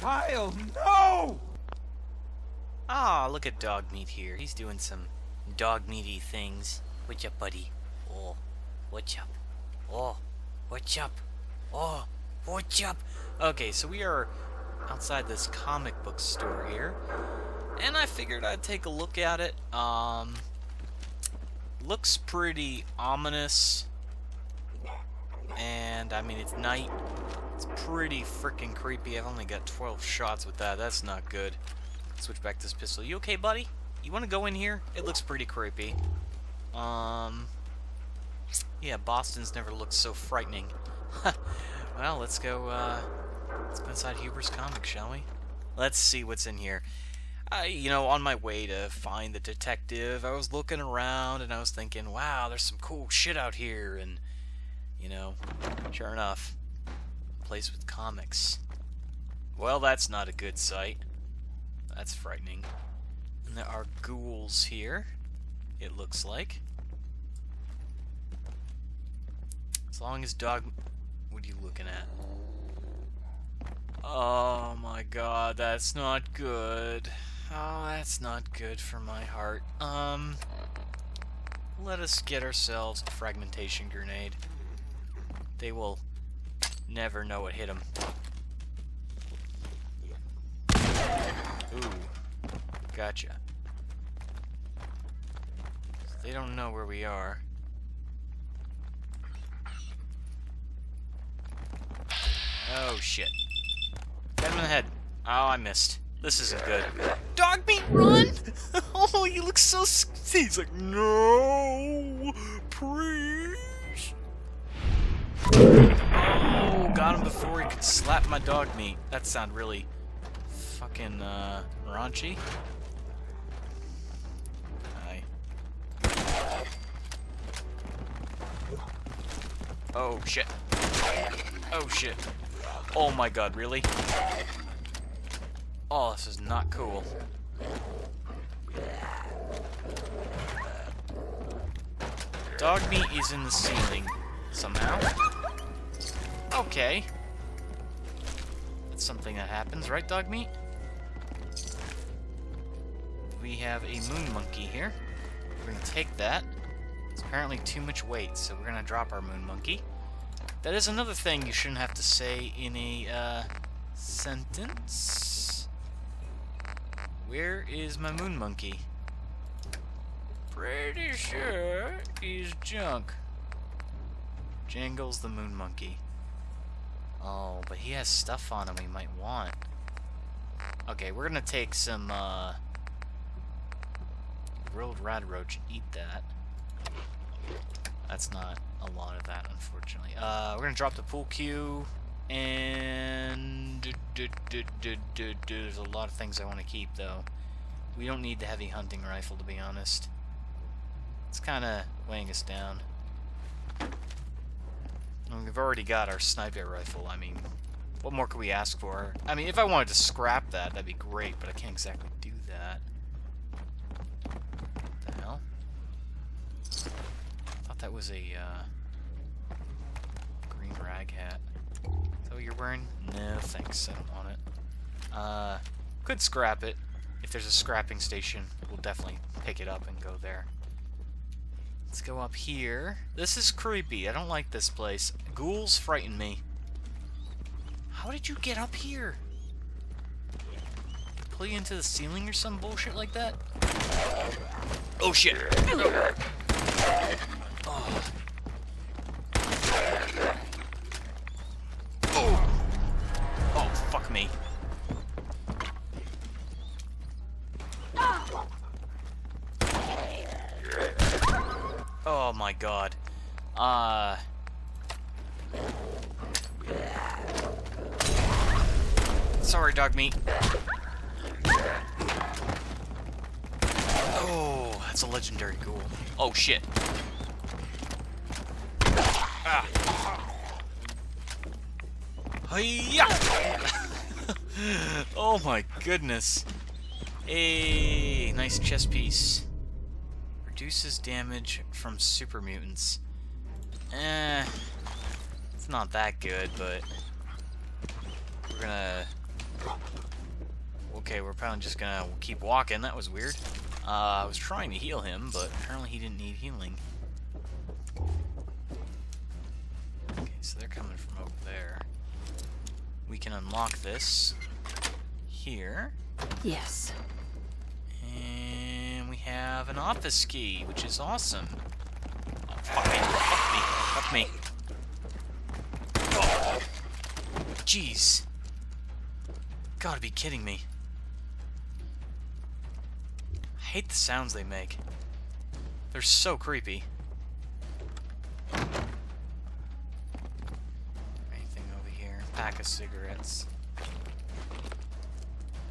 Kyle, no! Ah, look at Dogmeat here. He's doing some dog meaty things. What's up, buddy? Oh, what's up? Oh, what's up? Oh, what's up? Okay, so we are outside this comic book store here, and I figured I'd take a look at it. Um, looks pretty ominous, and I mean it's night. It's pretty freaking creepy. I've only got 12 shots with that. That's not good. Switch back to this pistol. You okay, buddy? You want to go in here? It looks pretty creepy. Um, yeah, Boston's never looked so frightening. well, let's go, uh, let's go inside Hubris comic, shall we? Let's see what's in here. I, you know, on my way to find the detective, I was looking around and I was thinking, wow, there's some cool shit out here, and, you know, sure enough, place with comics. Well, that's not a good sight. That's frightening. And there are ghouls here, it looks like. As long as dog... What are you looking at? Oh my god, that's not good. Oh, that's not good for my heart. Um... Let us get ourselves a fragmentation grenade. They will never know what hit him. Ooh. Gotcha. They don't know where we are. Oh shit. Hit him in the head. Oh, I missed. This isn't good. Dogmeat, run! oh, he looks so. He's like, no, please. Got him before he could slap my dog meat. That sounded really fucking uh, raunchy. Oh shit. Oh shit. Oh my god, really? Oh, this is not cool. Dogmeat is in the ceiling somehow. Okay. That's something that happens, right, Dogmeat? We have a moon monkey here. We're gonna take that. It's apparently too much weight, so we're gonna drop our moon monkey. That is another thing you shouldn't have to say in a uh, sentence. Where is my moon monkey? Pretty sure he's junk. Jangles the moon monkey. Oh, but he has stuff on him we might want. Okay, we're gonna take some, uh... Grilled radroach, eat that. That's not a lot of that, unfortunately. Uh, we're gonna drop the pool cue, and... There's a lot of things I want to keep, though. We don't need the heavy hunting rifle, to be honest. It's kind of weighing us down. We've already got our sniper rifle, I mean, what more could we ask for? I mean, if I wanted to scrap that, that'd be great, but I can't exactly do that. What the hell? Thought that was a, uh, green rag hat. Is that what you're wearing? No, thanks, I don't want it. Uh, could scrap it. If there's a scrapping station, we'll definitely pick it up and go there. Let's go up here. This is creepy. I don't like this place. Ghouls frighten me. How did you get up here? Pull you into the ceiling or some bullshit like that? Oh shit! Oh. God. Uh... Sorry, Dogmeat. Oh, that's a legendary ghoul. Oh shit. Ah. Oh my goodness. A nice chest piece. Reduces damage from super mutants. Eh, it's not that good, but we're gonna Okay, we're probably just gonna keep walking. That was weird. Uh, I was trying to heal him, but apparently he didn't need healing. Okay, so they're coming from over there. We can unlock this here. Yes. Have an office key, which is awesome. Oh, fuck me. Fuck me. Fuck me. Jeez. Gotta be kidding me. I hate the sounds they make. They're so creepy. Anything over here? Pack of cigarettes.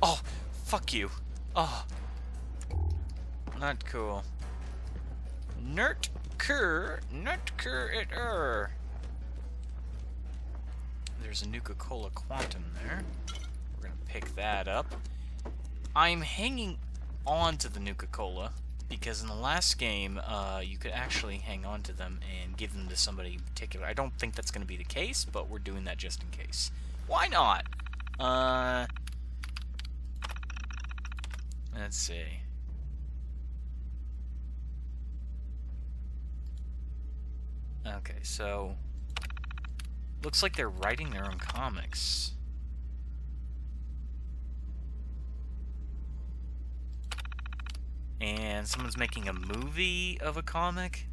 Oh, fuck you. Oh. Not cool. Nert cur, nut cur it er. There's a Nuka-Cola Quantum there. We're gonna pick that up. I'm hanging on to the Nuka-Cola because in the last game, uh, you could actually hang on to them and give them to somebody in particular. I don't think that's going to be the case, but we're doing that just in case. Why not? Uh, let's see. Okay, so looks like they're writing their own comics. and someone's making a movie of a comic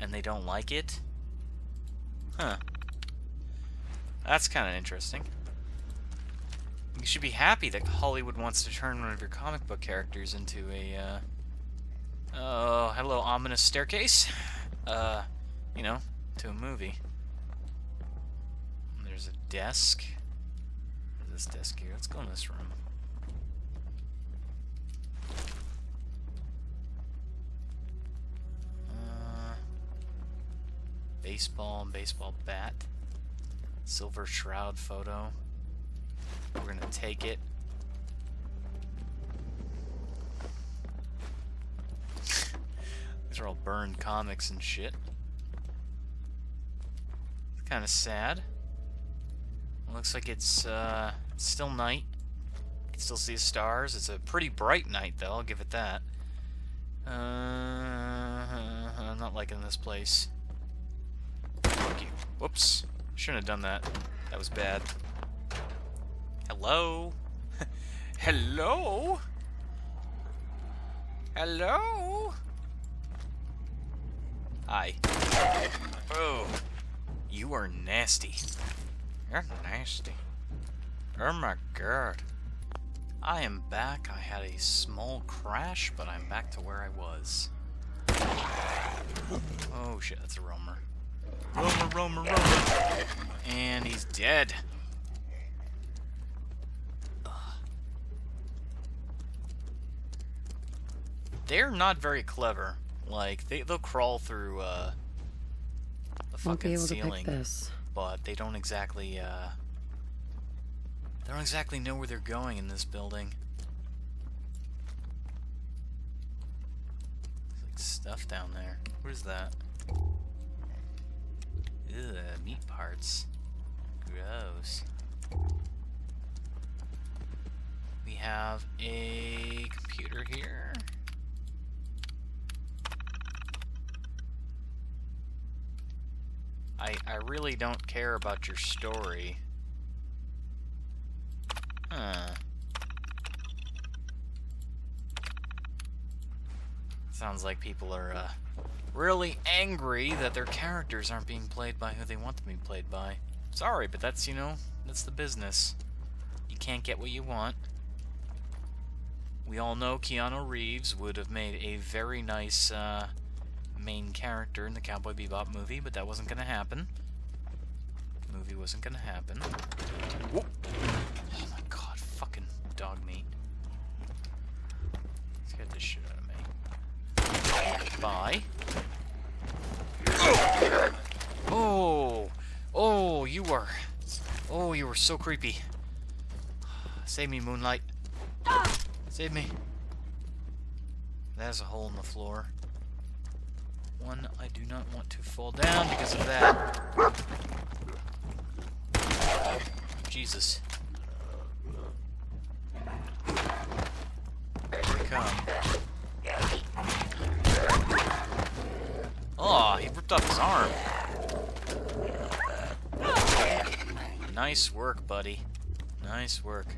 and they don't like it? Huh. That's kind of interesting. You should be happy that Hollywood wants to turn one of your comic book characters into a, uh... Oh, hello, ominous staircase. Uh, you know, to a movie. There's a desk. Where's this desk here? Let's go in this room. baseball and baseball bat. Silver shroud photo. We're gonna take it. These are all burned comics and shit. It's kind of sad. looks like it's uh, still night. You can still see the stars. It's a pretty bright night, though. I'll give it that. Uh, I'm not liking this place. Fuck you. Whoops. Shouldn't have done that. That was bad. Hello? Hello? Hello? Hi. Oh. You are nasty. You're nasty. Oh my god. I am back. I had a small crash, but I'm back to where I was. Oh shit, that's a roamer. Roamer, roamer, roamer. And he's dead. They're not very clever. Like, they, they'll crawl through, uh, the fucking ceiling. But they don't exactly, uh... They don't exactly know where they're going in this building. There's like stuff down there. What is that? Ugh, meat parts. Gross. We have a computer here. I, I really don't care about your story. Huh. Sounds like people are, uh, really angry that their characters aren't being played by who they want them to be played by. Sorry, but that's, you know, that's the business. You can't get what you want. We all know Keanu Reeves would have made a very nice uh, main character in the Cowboy Bebop movie, but that wasn't going to happen. Movie wasn't going to happen. Whoa. Oh my god, fucking Dogmeat. Let's get this shit out of me. Bye. Oh! Oh, you were... Oh, you were so creepy. Save me, Moonlight. Save me. There's a hole in the floor. One, I do not want to fall down because of that. Jesus. come. Oh, he ripped off his arm. Nice work, buddy. Nice work.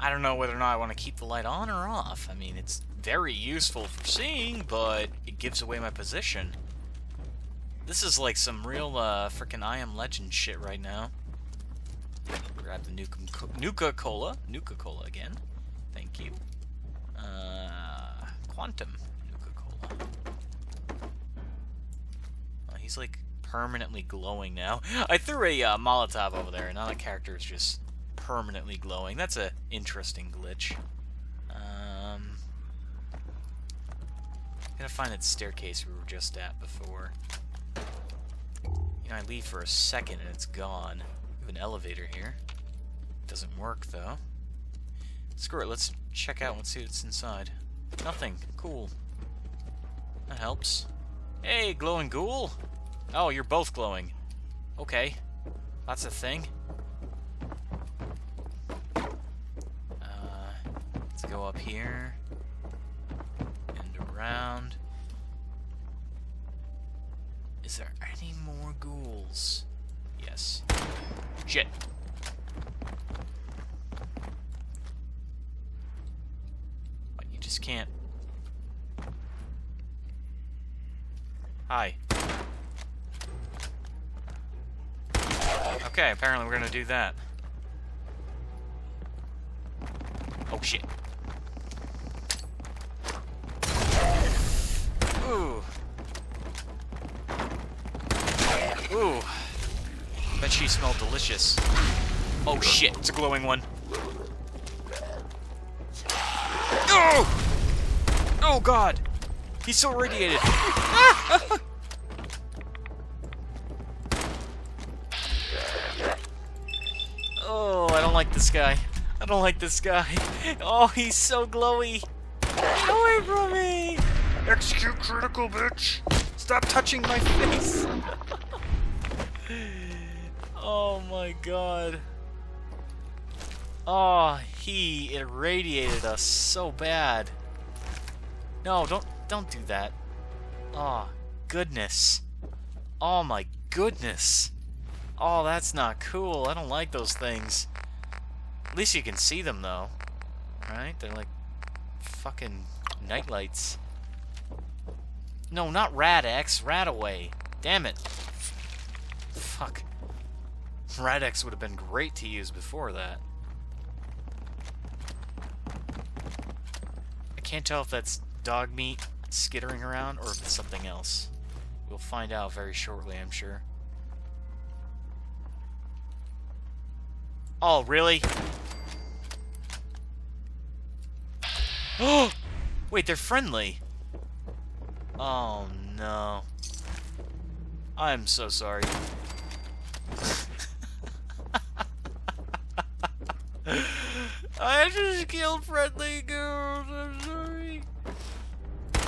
I don't know whether or not I want to keep the light on or off. I mean, it's very useful for seeing, but it gives away my position. This is like some real, uh, freaking I Am Legend shit right now. Grab the Nuka-Cola. Nuka-Cola again. Thank you. Uh, Quantum Nuka-Cola. Oh, he's like permanently glowing now. I threw a uh, Molotov over there, and now the character is just permanently glowing. That's a interesting glitch. Um, gotta find that staircase we were just at before. Know, I leave for a second and it's gone. We have an elevator here. Doesn't work, though. Screw it, let's check out and see what's inside. Nothing. Cool. That helps. Hey, glowing ghoul! Oh, you're both glowing. Okay. That's a thing. Uh, let's go up here. And around. Is there any more ghouls? Yes. Shit. You just can't. Hi. Okay, apparently we're gonna do that. Oh shit. Ooh. Ooh. Bet she smelled delicious. Oh shit, it's a glowing one. Oh! Oh god! He's so radiated! oh, I don't like this guy. I don't like this guy. Oh, he's so glowy! Get away from me! Execute critical, bitch! Stop touching my face! oh my god. Oh, he irradiated us so bad. No, don't don't do that. Oh, goodness. Oh my goodness. Oh, that's not cool. I don't like those things. At least you can see them though. Right? They're like fucking nightlights. No, not Rad-X. Radaway. Damn it. Fuck. Rad-X would have been great to use before that. I can't tell if that's Dogmeat skittering around or if it's something else. We'll find out very shortly, I'm sure. Oh, really? Oh! Wait, they're friendly. Oh, no. I'm so sorry. I just killed friendly girls. I'm sorry.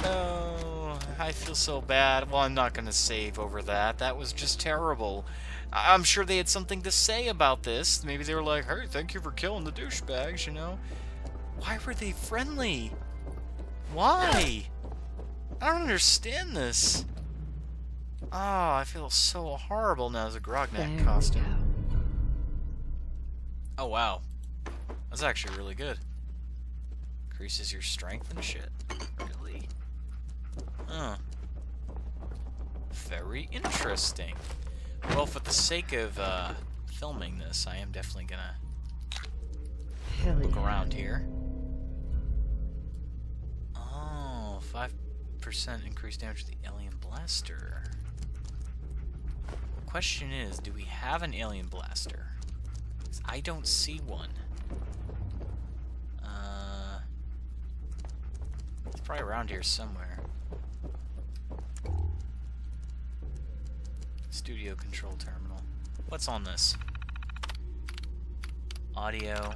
Oh, I feel so bad. Well, I'm not going to save over that. That was just terrible. I'm sure they had something to say about this. Maybe they were like, hey, thank you for killing the douchebags, you know? Why were they friendly? Why? I don't understand this. Oh, I feel so horrible now as a Grognak costume. Oh, wow. That's actually really good. Increases your strength and shit. Really? Huh. Very interesting. Well, for the sake of uh, filming this, I am definitely gonna look around here. Oh, 5% increased damage to the alien blaster. The question is, do we have an alien blaster? I don't see one. Uh, it's probably around here somewhere. Studio control terminal. What's on this? Audio.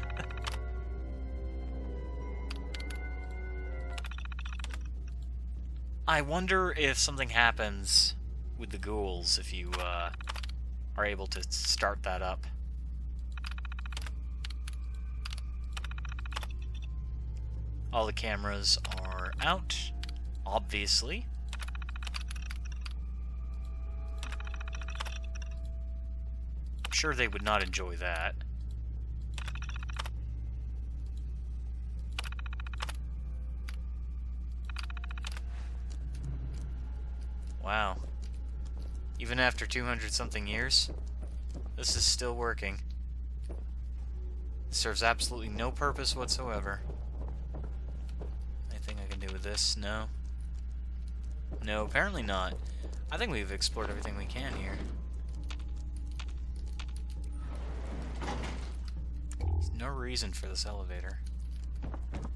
I wonder if something happens with the ghouls if you uh, are able to start that up. All the cameras are out, obviously. I'm sure they would not enjoy that. Wow. Even after 200 something years, this is still working. It serves absolutely no purpose whatsoever. Anything I can do with this? No. No, apparently not. I think we've explored everything we can here. There's no reason for this elevator.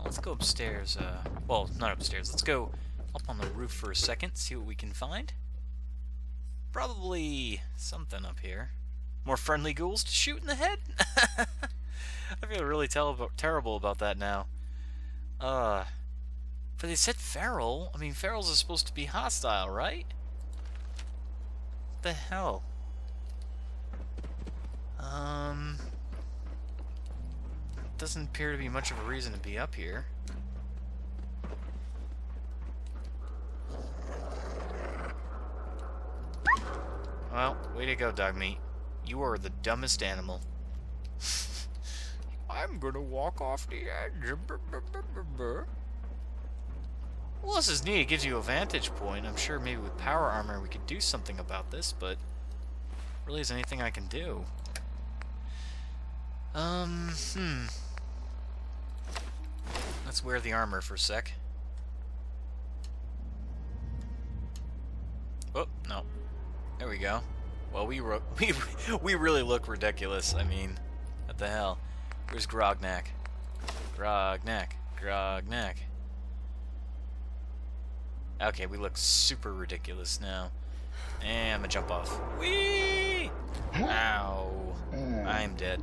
Let's go upstairs, uh, well, not upstairs, let's go up on the roof for a second, see what we can find. Probably something up here. More friendly ghouls to shoot in the head? I feel really terrible about that now. Uh, but they said feral. I mean, ferals are supposed to be hostile, right? What the hell? Um, doesn't appear to be much of a reason to be up here. Well, way to go, Dogmeat. You are the dumbest animal. I'm gonna walk off the edge. Well, this is neat. It gives you a vantage point. I'm sure maybe with power armor we could do something about this, but really is anything I can do. Um, hmm. Let's wear the armor for a sec. Oh, no. There we go. Well, we we we really look ridiculous. I mean, what the hell? Where's Grognak? Grognak. Grognak. Okay, we look super ridiculous now. And I'm gonna jump off. Whee! Ow. Mm. I'm dead.